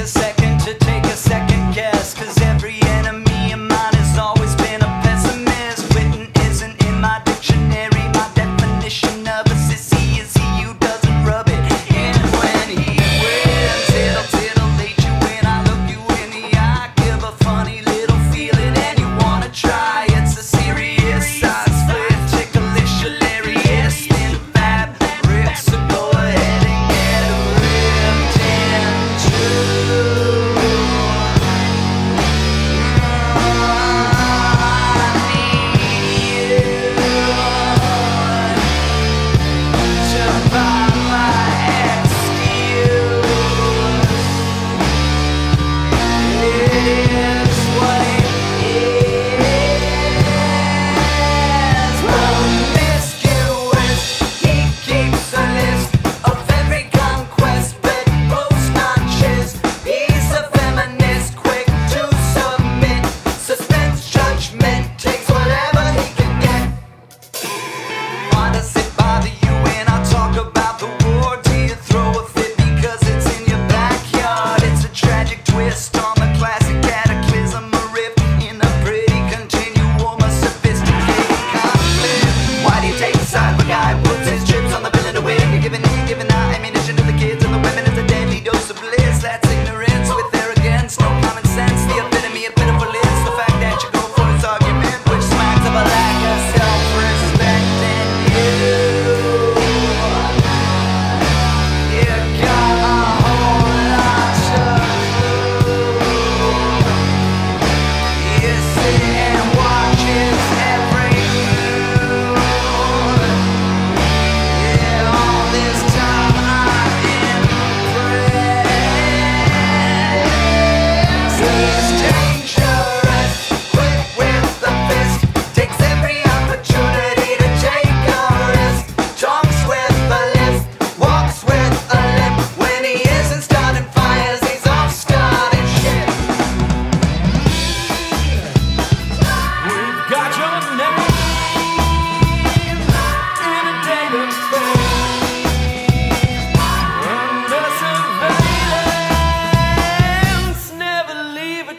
a second.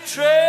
Trade.